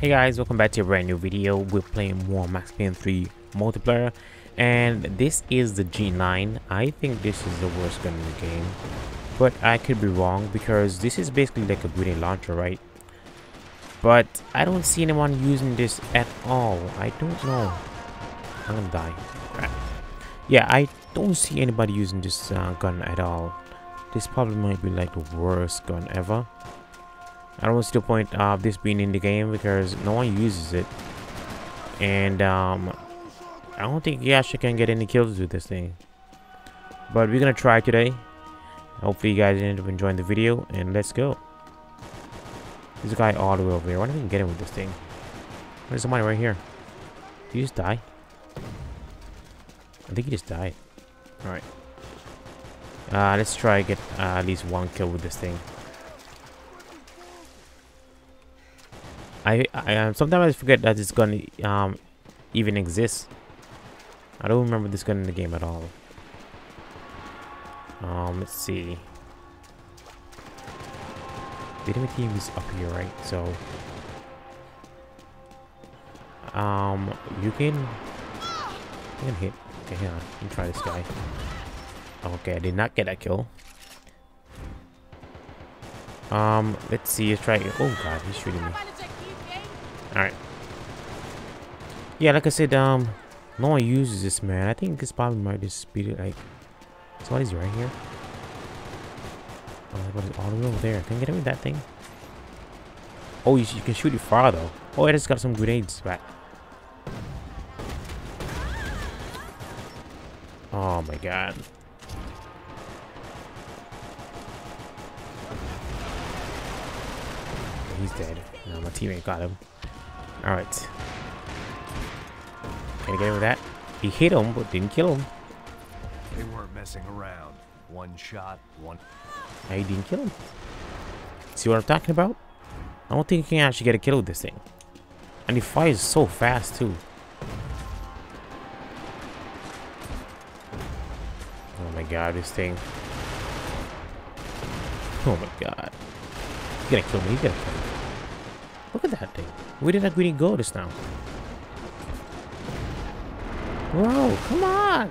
Hey guys, welcome back to a brand new video. We're playing more Max Payne 3 multiplayer and this is the G9. I think this is the worst gun in the game. But I could be wrong because this is basically like a grenade launcher, right? But I don't see anyone using this at all. I don't know. I'm gonna die. Right. Yeah, I don't see anybody using this uh, gun at all. This probably might be like the worst gun ever. I don't see the point of this being in the game because no one uses it. And um, I don't think you actually can get any kills with this thing. But we're gonna try today. Hopefully you guys end up enjoying the video and let's go. There's a guy all the way over here. Why don't we get him with this thing? There's somebody right here. Did you just die? I think he just died. Alright. Uh, let's try get uh, at least one kill with this thing. I, I um, sometimes I forget that this gun um even exists. I don't remember this gun in the game at all. Um, let's see. The enemy team is up here, right? So, um, you can, you can hit. Okay, hang on. Let me try this guy. Okay, I did not get that kill. Um, let's see. Let's try. Oh God, he's shooting me. Alright. Yeah, like I said, um, no one uses this, man. I think this probably might just speed it, like... Somebody's right here. Oh, what is all the way over there? Can I get him with that thing? Oh, you, you can shoot it far, though. Oh, I just got some grenades back. Oh, my God. He's dead. No, my teammate got him. Alright. Can I get with that? He hit him, but didn't kill him. They weren't messing around. One shot, one. I didn't kill him. See what I'm talking about? I don't think you can actually get a kill with this thing. And he fires so fast, too. Oh my god, this thing. Oh my god. He's gonna kill me, he's gonna kill me. At that thing. Where did that greedy go just now? Bro, come on!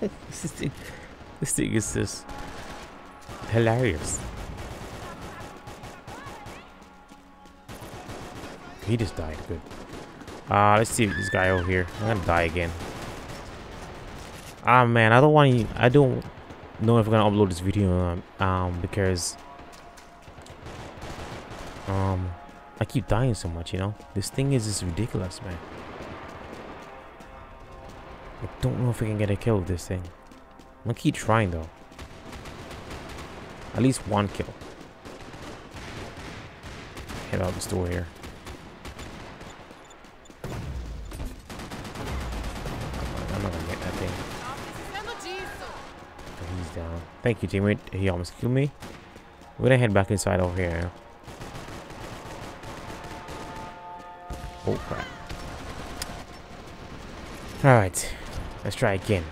this, thing, this thing is just hilarious. He just died. Good. Uh, let's see this guy over here. I'm gonna die again. Ah, man, I don't want to. I don't know if I'm gonna upload this video um, um because um I keep dying so much, you know? This thing is just ridiculous, man. I don't know if I can get a kill with this thing. I'm gonna keep trying, though. At least one kill. Head out the door here. I'm not gonna get that thing. Down. Thank you, teammate. He almost killed me. We're gonna head back inside over here. Oh crap. Alright. Let's try again.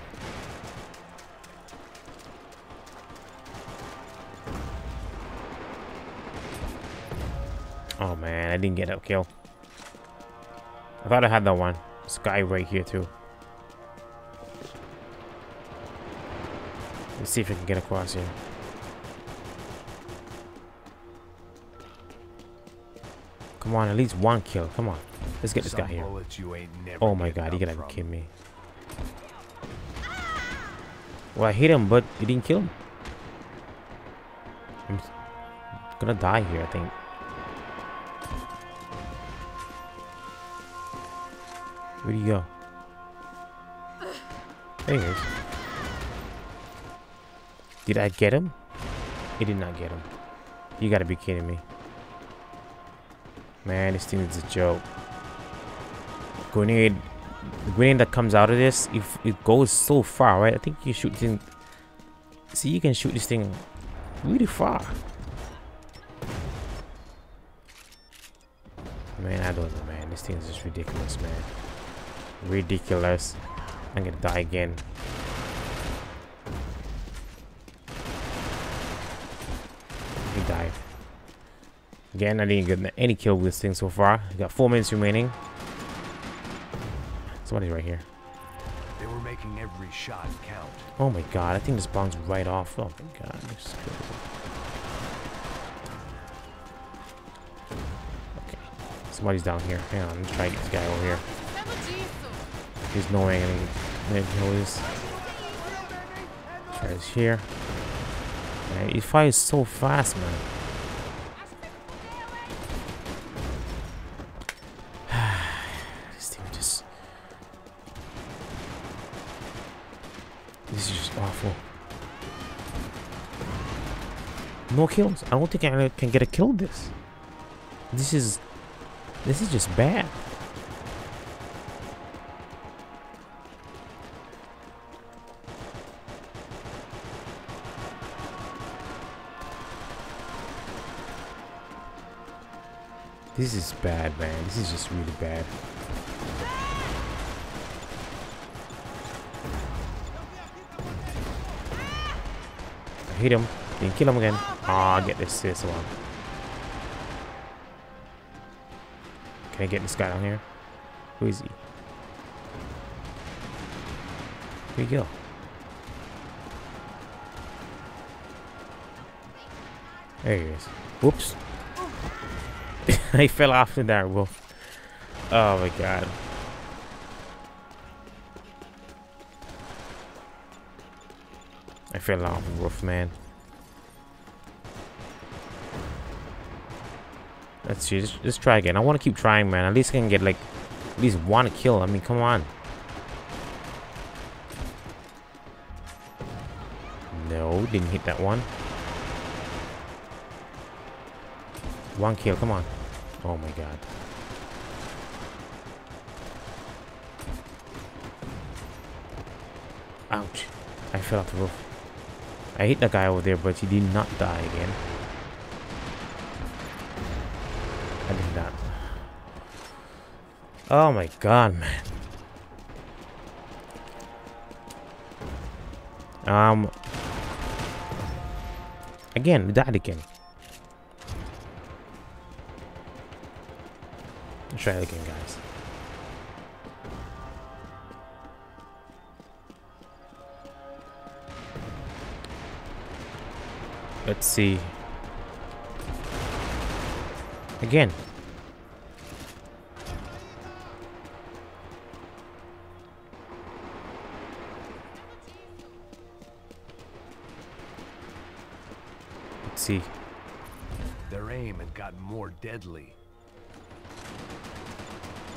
Oh man, I didn't get a kill. I thought I had that one. This guy right here too. Let's see if I can get across here. Come on, at least one kill. Come on. Let's get this guy here. Oh my god, he gonna kill me. Well, I hit him, but he didn't kill him. I'm gonna die here, I think. Where'd he go? There he is. Did I get him? He did not get him. You gotta be kidding me. Man, this thing is a joke. Grenade the grenade that comes out of this if it goes so far right i think you shoot thing. See you can shoot this thing really far. Man i don't know man. This thing is just ridiculous man. Ridiculous. I'm gonna die again he died Again, I didn't get any kill with this thing so far. got four minutes remaining. Somebody's right here. They were making every shot count. Oh my god, I think this bounce right off. Oh my god, this is crazy. Okay, somebody's down here. Hang on, let's try to get this guy over here. He's no way can kill this here. Man, he fires so fast, man. No kills. I don't think I can get a kill this. This is... This is just bad. This is bad, man. This is just really bad. I hit him. Didn't kill him again. Ah, oh, get this this one. Can I get this guy down here? Who is he? Where'd he go? There he is. Whoops. I fell off the dark wolf. Oh my god. I fell off the roof, man. Let's see. Let's, try again. I want to keep trying, man. At least I can get like at least one kill. I mean, come on. No, didn't hit that one. One kill. Come on. Oh my god. Ouch. I fell off the roof. I hit the guy over there, but he did not die again. I did not. Oh my god, man. Um. Again, died again. Let's try it again, guys. Let's see. Again. See. Their aim had gotten more deadly.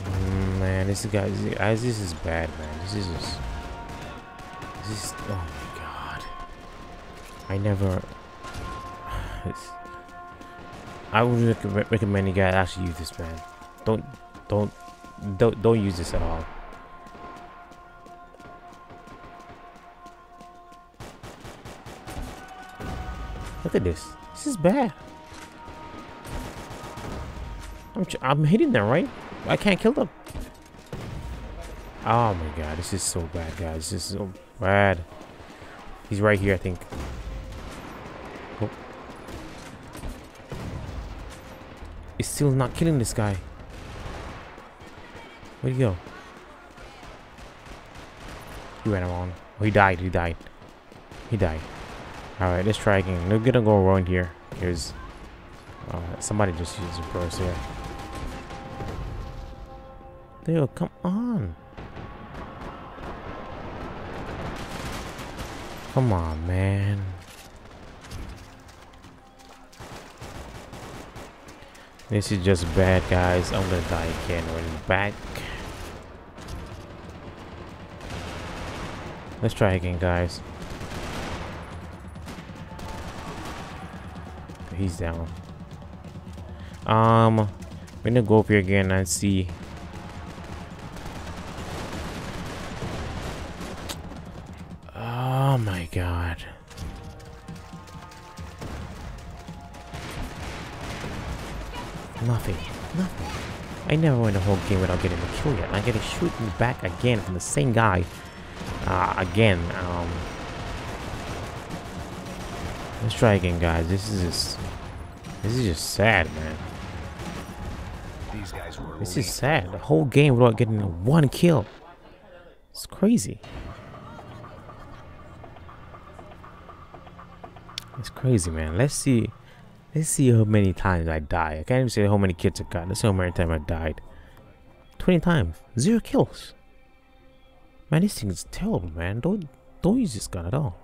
Mm, man, this guy, this is bad, man. This is just, this is, oh my god. I never, I would recommend you guys actually use this, man. Don't, don't, don't, don't use this at all. Look at this. This is bad. I'm, I'm hitting them, right? I can't kill them. Oh my god, this is so bad, guys. This is so bad. He's right here, I think. Oh. He's still not killing this guy. Where'd he go? He ran around. Oh, he died. He died. He died. Alright, let's try again. We're gonna go around here. Here's... Uh, somebody just used a burst here. Theo, come on. Come on, man. This is just bad, guys. I'm gonna die again when back. Let's try again, guys. He's down. Um, I'm gonna go up here again and see Oh my god. Nothing. Nothing. I never win a whole game without getting a kill yet. I get to shoot me back again from the same guy. Uh, again. Um, let's try again, guys. This is just... This is just sad, man. These guys were This is sad. The whole game without getting one kill. It's crazy. It's crazy, man. Let's see. Let's see how many times I die. I can't even say how many kills I got. Let's see how many times I died. 20 times. Zero kills. Man, this thing is terrible, man. Don't don't use this gun at all.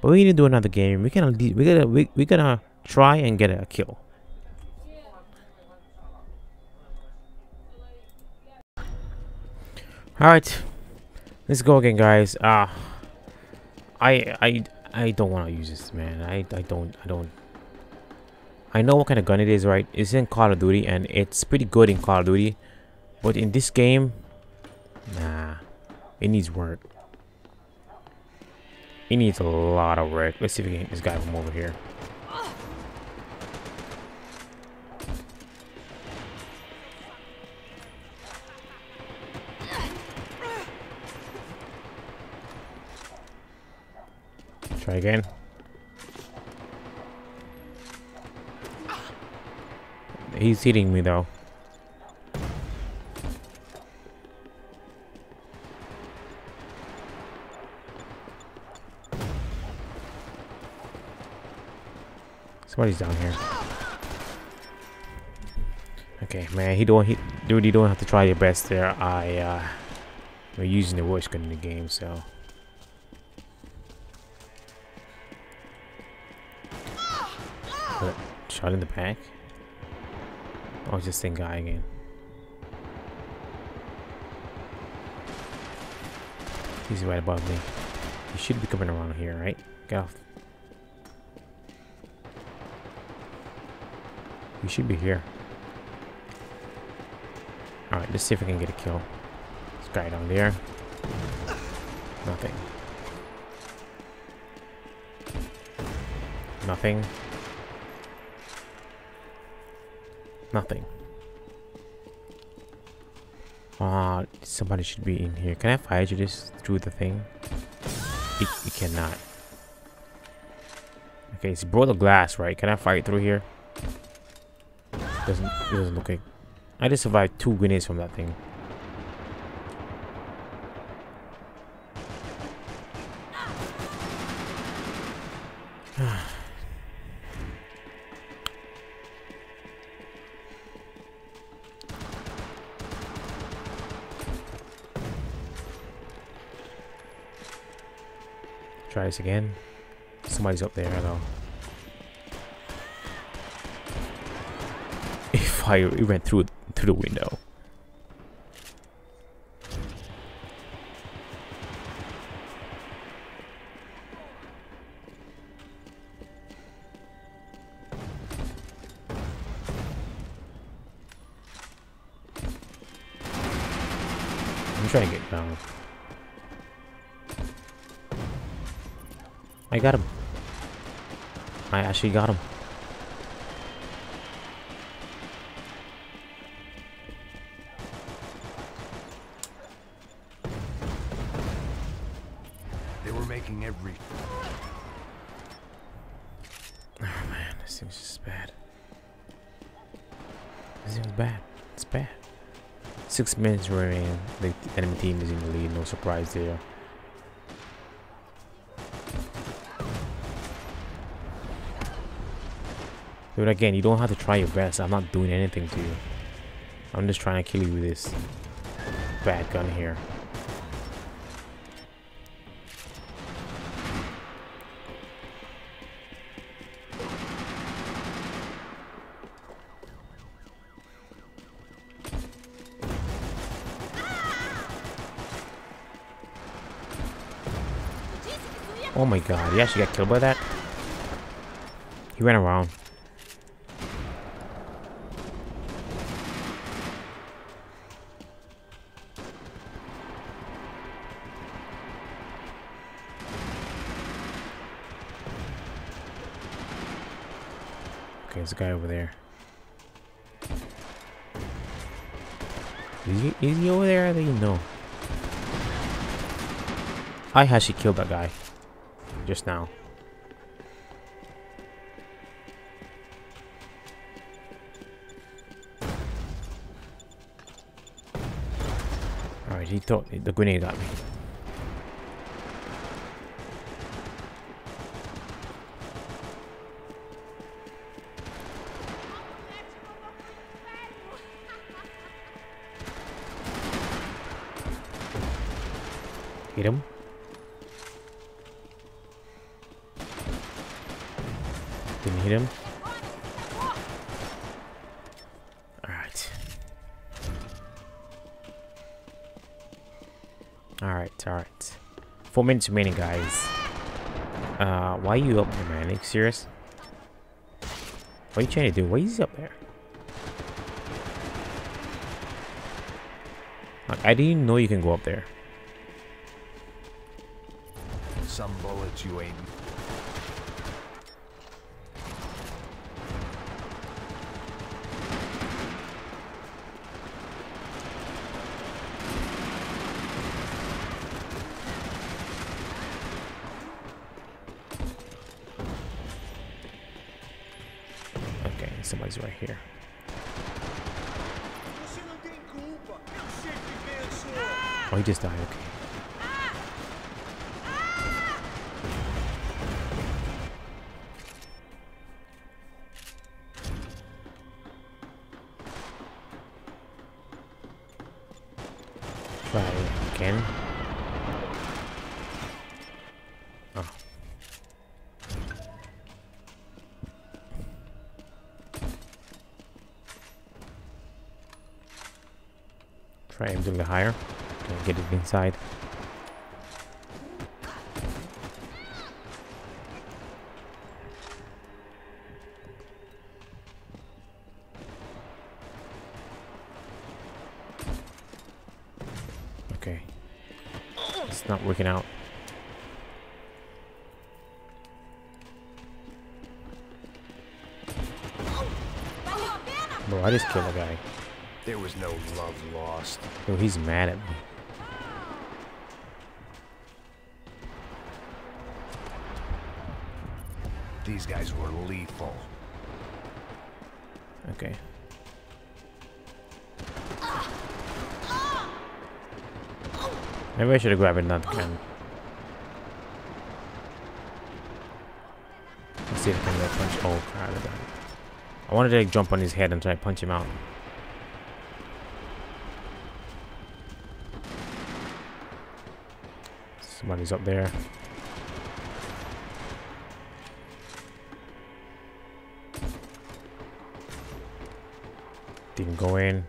But we need to do another game. We can we gotta we we gonna try and get a kill. Alright. Let's go again guys. Ah I I I don't wanna use this man. I I don't I don't I know what kind of gun it is, right? It's in Call of Duty and it's pretty good in Call of Duty. But in this game, nah. It needs work. It needs a lot of work. Let's see if we can get this guy from over here. Try again. He's hitting me though. Somebody's down here. Okay, man, he don't he dude you don't have to try your best there. I uh we're using the worst gun in the game, so? Shot in the back? Oh, it's just same guy again. He's right above me. He should be coming around here, right? Get off. He should be here. Alright, let's see if we can get a kill. This guy down there. Nothing. Nothing. Nothing. Ah, somebody should be in here. Can I fire you this through the thing? It cannot. Okay, it's broke the glass, right? Can I fire it through here? Doesn't it doesn't look like. I just survived two grenades from that thing. Try this again. Somebody's up there though. I it went through through the window. I'm trying to get down. I got him. I actually got him. Minutes remaining. The enemy team is in the lead. No surprise there. But again, you don't have to try your best. I'm not doing anything to you. I'm just trying to kill you with this bad gun here. Oh my god, he actually got killed by that? He ran around. Okay, there's a guy over there. Is he, is he over there? I know. I actually killed that guy just now. Alright, he thought the grenade at me. Minutes remaining, guys. Uh, why are you up there, man? Are you serious? What are you trying to do? Why is he up there? I didn't know you can go up there. Some bullets you ain't. Try a little higher. Okay, get it inside. Okay. It's not working out. Bro, I just killed a guy. There was no love lost. Yo, he's mad at me. These guys were lethal. Okay. Maybe I should have grabbed another gun. Let's see if I can punch. Oh, crap. I wanted to like, jump on his head and try to punch him out. Somebody's up there. Didn't go in.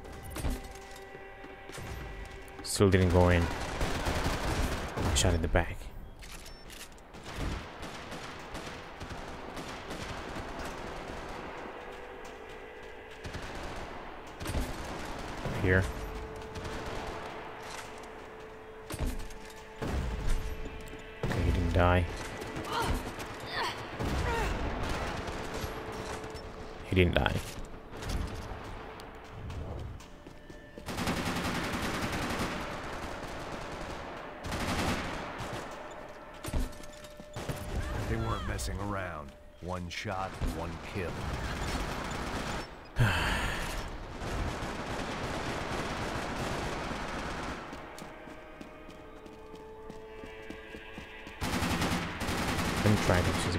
Still didn't go in. Shot in the back. Here. Die. He didn't die. They weren't messing around. One shot, one kill.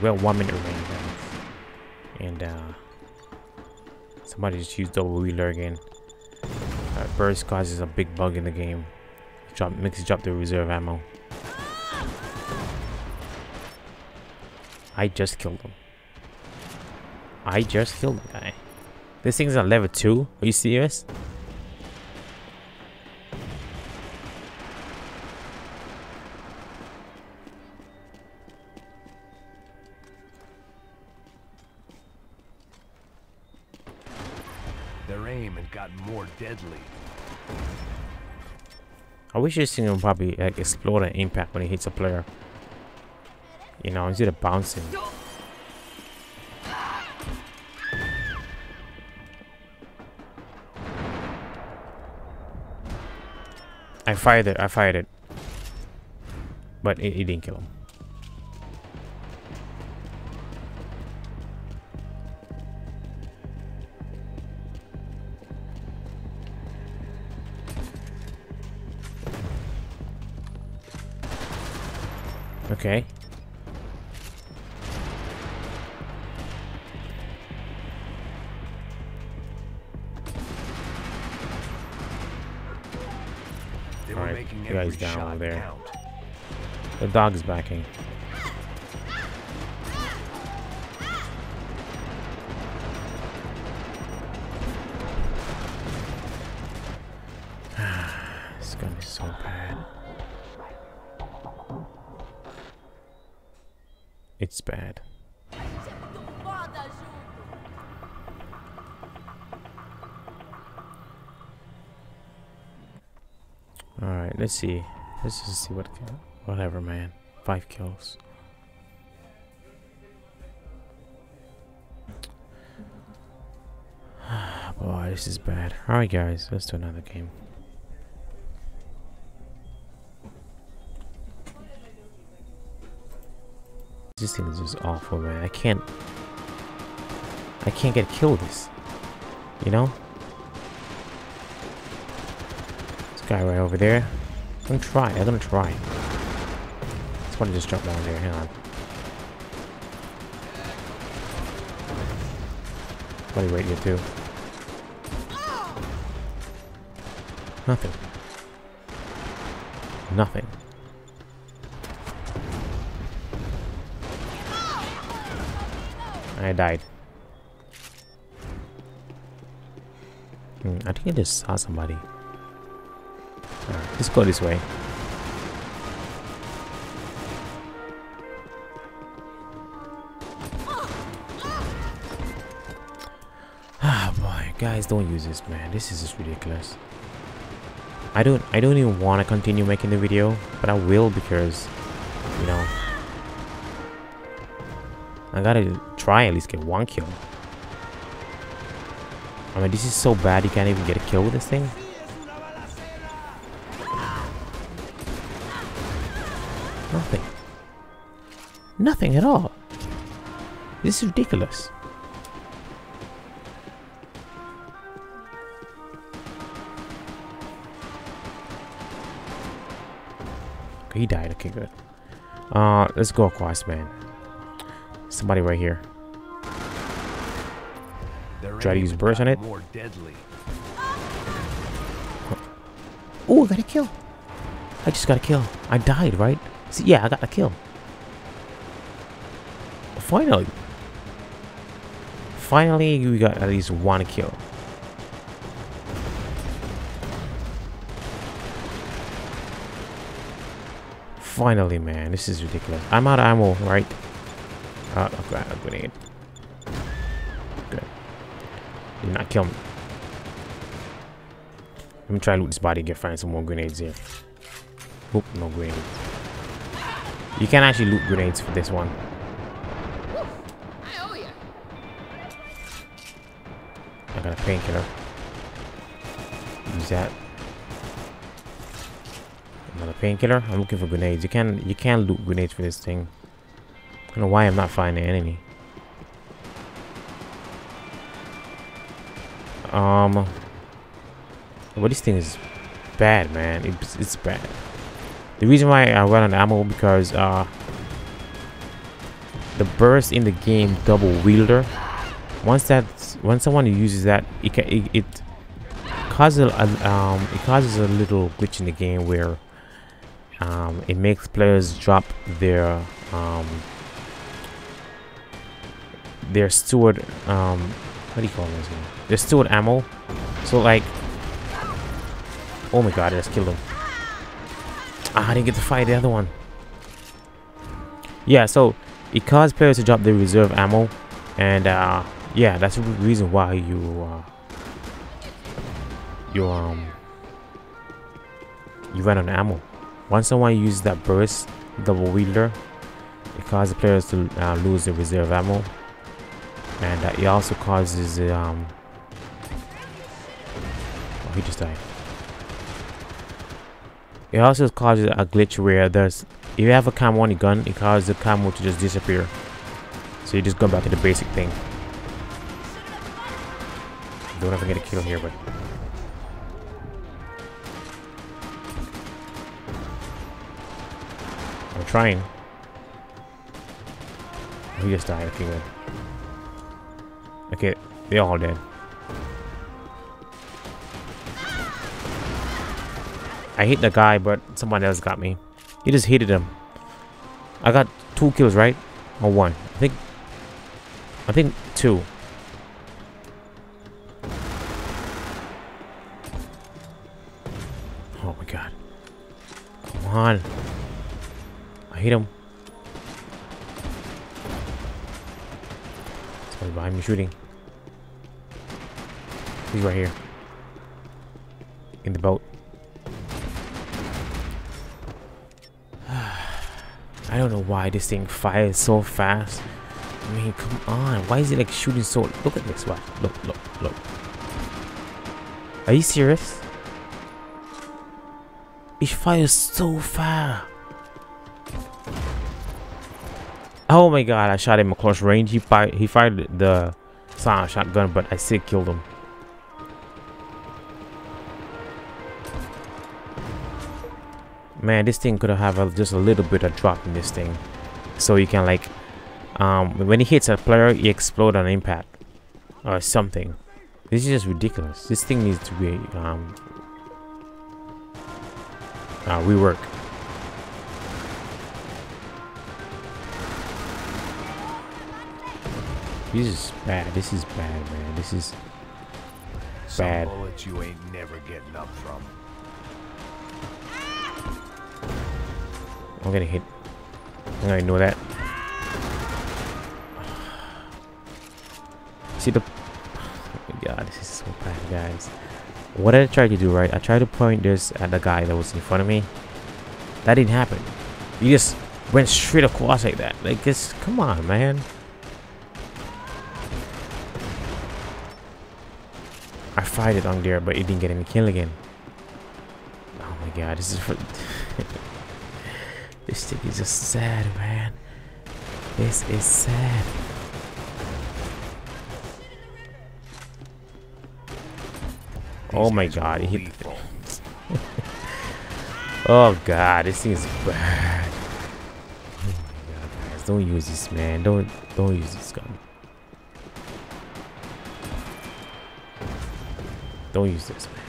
It's well one minute remaining. And uh, somebody just used double wielder again. Uh, burst causes a big bug in the game. Drop makes you drop the reserve ammo. I just killed him. I just killed the guy. This thing's on level two. Are you serious? This thing would probably like explode and impact when it hits a player. You know, instead of bouncing. I fired it. I fired it. But it, it didn't kill him. Okay. They were Alright, making the guy's every down shot there. count. The dog is backing. See. Let's just see what whatever man. Five kills. Boy, this is bad. Alright guys, let's do another game. This thing is just awful, man. I can't I can't get killed this. You know? This guy right over there. I'm gonna try. I'm gonna try. Somebody just jump down there. Hang on. Somebody right here too. Nothing. Nothing. I died. Hmm, I think I just saw somebody. Let's go this way. Ah boy, guys don't use this man. This is just ridiculous. I don't I don't even want to continue making the video, but I will because you know I gotta try at least get one kill. I mean this is so bad you can't even get a kill with this thing. Nothing. Nothing at all. This is ridiculous. Okay, he died. Okay, good. Uh, let's go across, man. Somebody right here. Try to use burst on it. More deadly. Oh, I got a kill. I just got a kill. I died, right? See, yeah, I got a kill. Finally. Finally, we got at least one kill. Finally, man. This is ridiculous. I'm out of ammo, right? Uh, grab a grenade. Good. Did not kill me. Let me try loot this body and get find some more grenades here. Oop, no grenades. You can actually loot grenades for this one. I. Got a painkiller. Use that. Another painkiller. I'm looking for grenades. You can you can loot grenades for this thing. I don't know why I'm not finding any. Um, but this thing is bad, man. It's it's bad. The reason why I run on ammo because uh the burst in the game double wielder once that when someone uses that it ca it, it causes a um it causes a little glitch in the game where um it makes players drop their um their stored um what do you call this their stored ammo. So like oh my god I just killed him I didn't get to fight the other one. Yeah so it causes players to drop their reserve ammo and uh yeah that's the reason why you uh you um you run on ammo. Once someone uses that burst double wielder it causes players to uh, lose their reserve ammo and uh, it also causes um oh he just died it also causes a glitch where there's if you have a camo on your gun it causes the camo to just disappear so you just go back to the basic thing don't ever get a kill here, but I'm trying. He just died. Okay. Okay, they're all dead. I hit the guy, but someone else got me. He just hated him. I got two kills, right? Or one? I think. I think two. Oh my god. Come on. I hit him. Somebody behind me shooting. He's right here. In the boat. I don't know why this thing fires so fast. I mean, come on. Why is it like shooting so... Look at this. Watch. Look, look, look. Are you serious? It fires so far. Oh my god, I shot him at close range. He fired, he fired the silent shotgun, but I still killed him. Man, this thing could have a, just a little bit of drop in this thing. So you can like, um, when it hits a player, it explode on impact. Or something. This is just ridiculous. This thing needs to be, um, uh, rework. This is bad. This is bad, man. This is Some Bad. bullets you ain't never getting up from. I'm gonna hit. I'm gonna know that. See the. Oh my god, this is so bad, guys. What I try to do, right? I tried to point this at the guy that was in front of me. That didn't happen. You just went straight across like that. Like, just come on, man. I fired it on there, but it didn't get any kill again. Oh my god, this is for. This thing is just sad, man. This is sad. Oh my god, he hit lethal. Oh god, this thing is bad. Oh my god, guys, don't use this man. Don't don't use this gun. Don't use this man.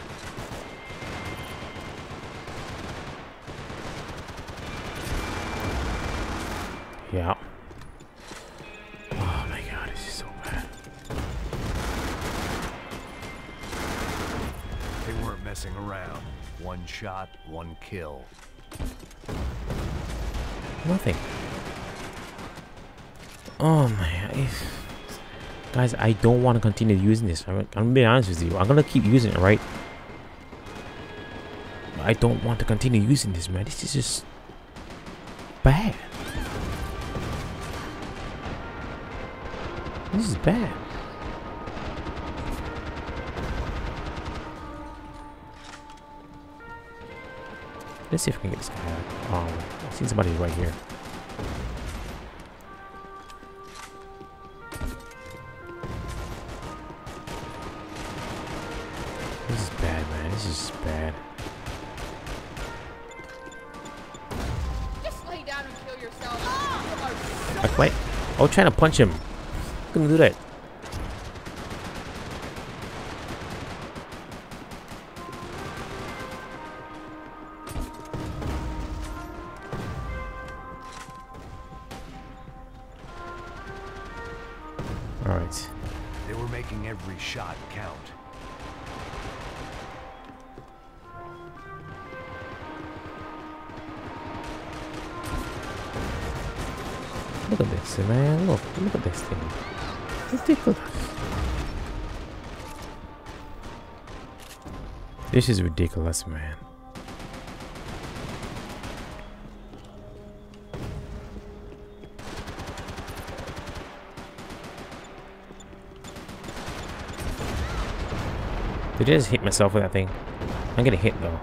Shot, one kill. Nothing. Oh my, guys, I don't want to continue using this. I'm, I'm gonna be honest with you. I'm gonna keep using it, right? I don't want to continue using this, man. This is just bad. This is bad. Let's see if we can get this guy out. Um, I seen somebody right here. This is bad, man. This is bad. Just lay down and kill yourself. Ah! Like, wait. I was trying to punch him. Couldn't do that. Shot count. Look at this, man. Look, look at this thing. Ridiculous. This is ridiculous, man. Did I just hit myself with that thing? I'm gonna hit though.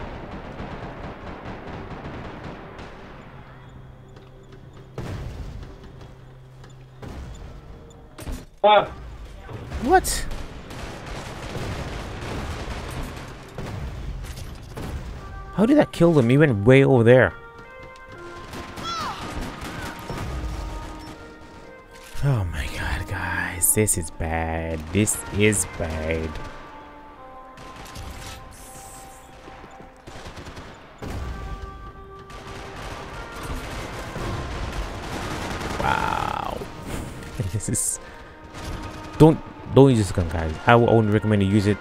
What? How did that kill them? He went way over there. Oh my god, guys. This is bad. This is bad. This is don't don't use this gun guys. I would only recommend you use it.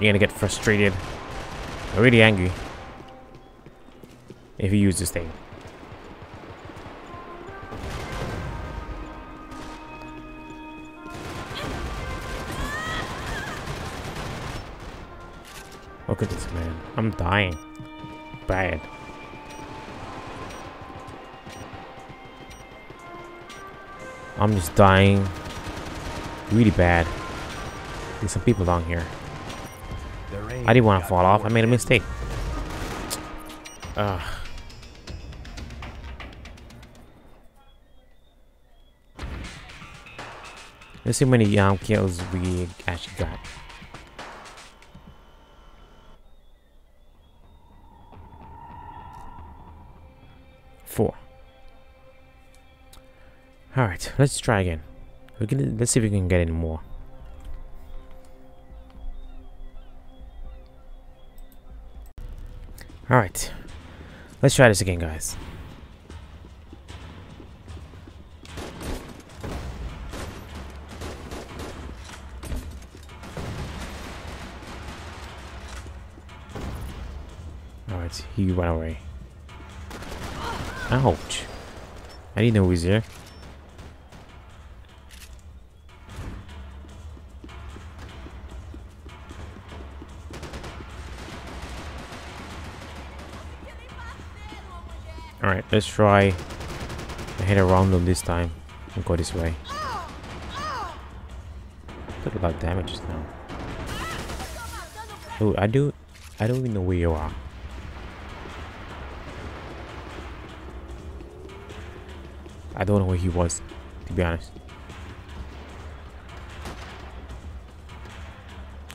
You're gonna get frustrated. Or really angry. If you use this thing. Look at this man. I'm dying. Bad. I'm just dying. Really bad. There's some people down here. I didn't want to fall off. I made a mistake. Ugh. Let's see how many um, kills we actually got. Let's try again. We can let's see if we can get any more. All right, let's try this again, guys. All right, he ran away. Ouch! I didn't know he was there. Let's try to head around them this time and go this way. Look at of damage now. Oh, I do. I don't even know where you are. I don't know where he was, to be honest.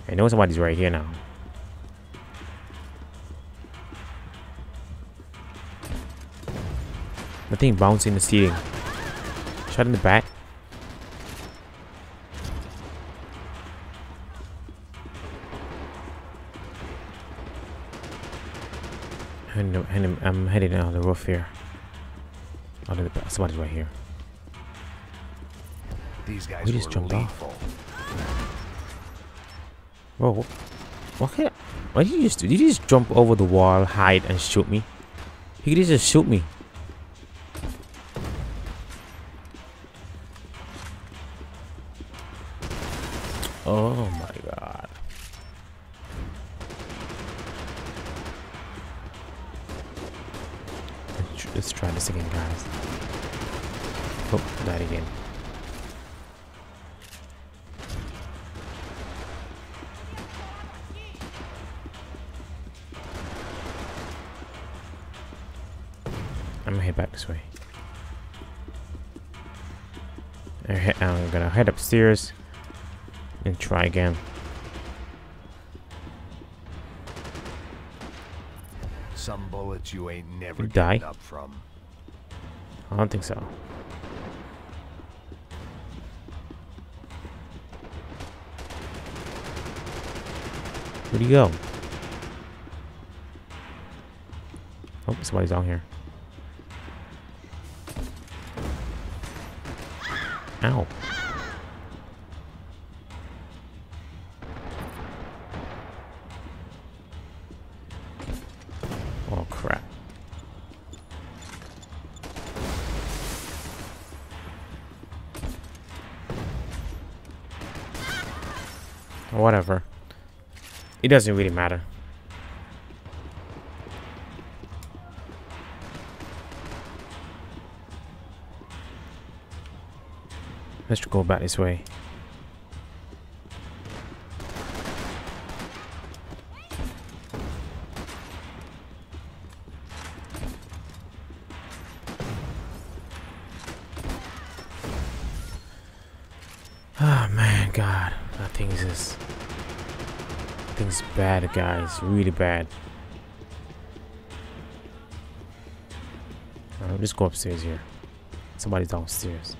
I know somebody's right here now. The thing bouncing the ceiling. Shot in the back. And I'm, I'm heading out the roof here. Oh, out of the. Somebody's right here. These guys We just jumped off. lethal. Bro, wh- what can What did you just do? Did you just jump over the wall, hide, and shoot me? He could just shoot me. Upstairs and try again. Some bullets you ain't never You die? up from. I don't think so. Where'd he go? Oh, somebody's down here. Ow. Whatever. It doesn't really matter. Let's go back this way. bad, guys. Really bad. Right, we'll just go upstairs here. Somebody's downstairs.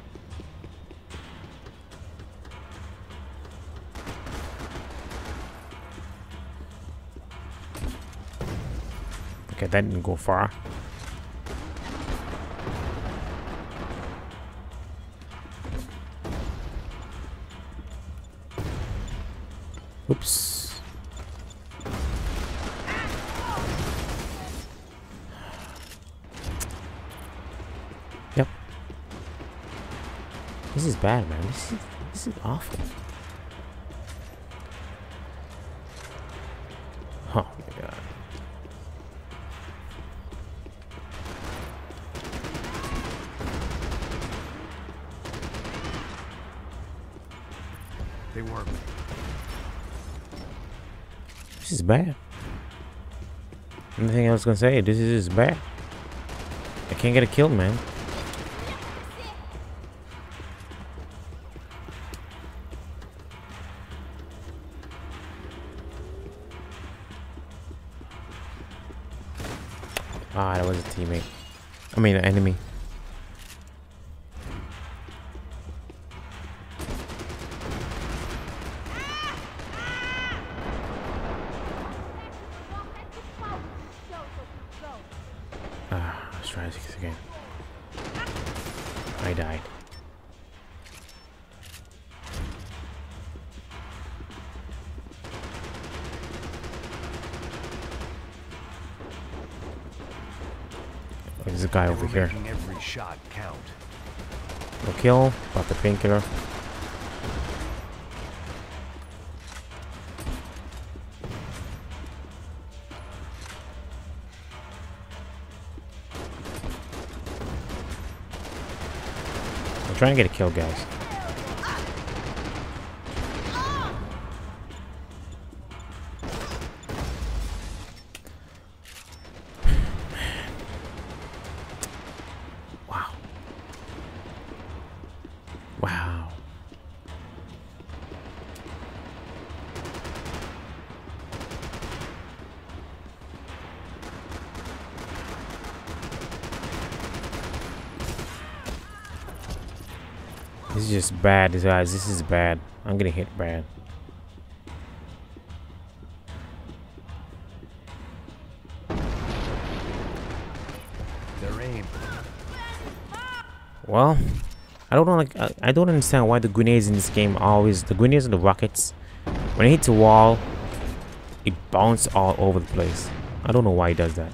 Okay, that didn't go far. This is bad, man. This is this is awful. Oh my god. They weren't. This is bad. Anything else gonna say? This is bad. I can't get a kill, man. Over here. every shot count. No kill, but the painkiller. I'm trying to get a kill, guys. Bad, guys. This is bad. I'm gonna hit bad. Well, I don't know. Like, I, I don't understand why the grenades in this game always the grenades and the rockets. When it hits a wall, it bounces all over the place. I don't know why it does that.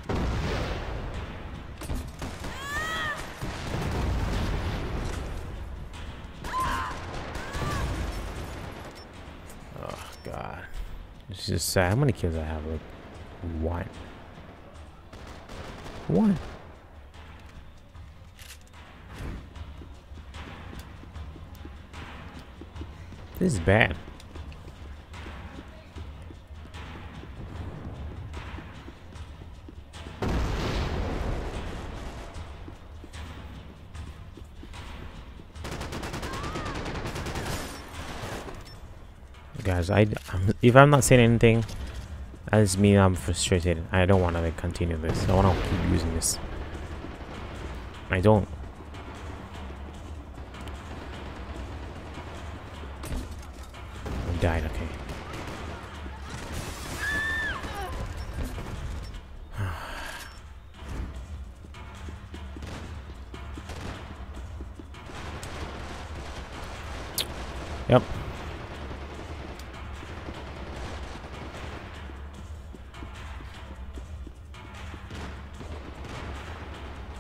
It's just sad. How many kills I have? Like one. One. This is bad. I I'm, if I'm not saying anything, that just means I'm frustrated. I don't want to like continue this. I want to keep using this. I don't. I died, okay.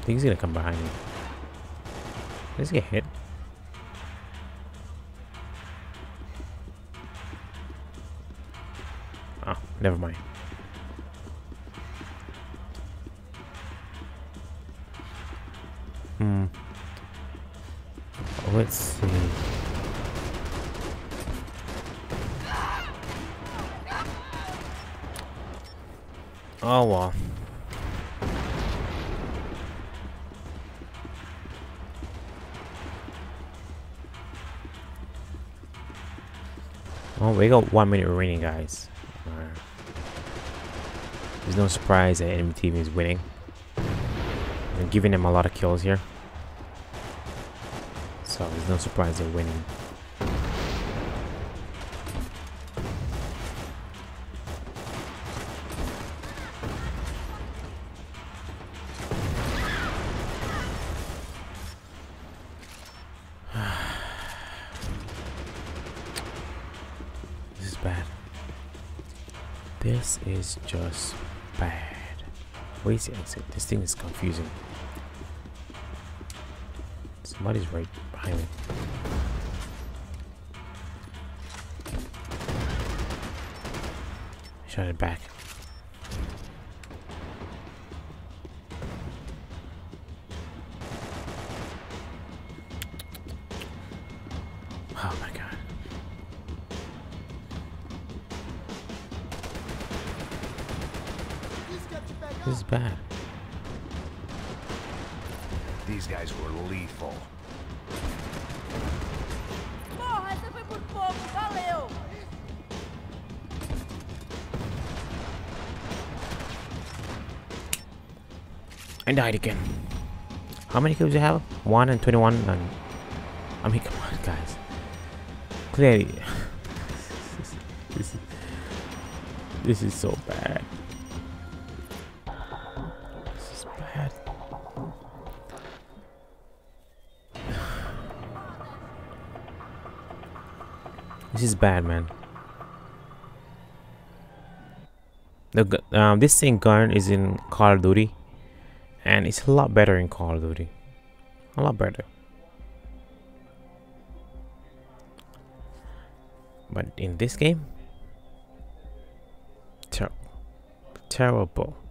I think he's gonna come behind me. Let's get hit. Oh, never mind. Hmm. Let's see. Oh well. Oh, we got one minute remaining, guys. There's no surprise that enemy team is winning. I'm giving them a lot of kills here. So there's no surprise they're winning. Just bad. Where is the exit? This thing is confusing. Somebody's right behind me. Shut it back. Oh my god. This is bad. These guys were lethal. Porra, essa foi por pouco, valeu! I died again. How many kills do you have? 1 and 21 and... I mean, come on, guys. Clearly... this, is, this is so bad. Is bad, man. The um, this thing gun is in Call of Duty and it's a lot better in Call of Duty. A lot better. But in this game, terrible, terrible.